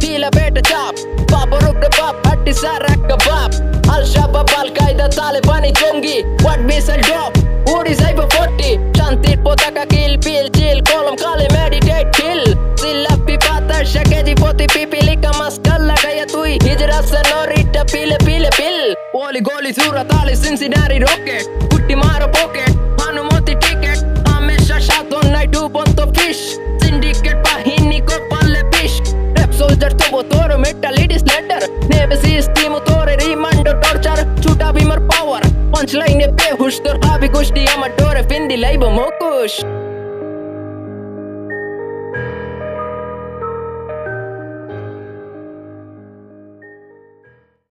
Pila better top Papa rook the pop Hatti sarak kebab Al Shabab Al Qaeda Talibani Jongi What missile drop Woody Cyber 40 Shantir potaka kill Peel chill Column kali meditate kill Sillapi patar Shakeji poti pipilika Maskal lagaya tui Hijra sonorita Pile pile pill Oli goli surat Ali Cincinnati Rocket Kutti maro syndicate पाहिनी को पाले पिश rap soldier तो वो तोर metal it later नेव system तोर remand torture छूटा Beamer power punch line पे हुश, तोर हावी गोष्टी अमर टोर फिंदी लाइव मोकुश।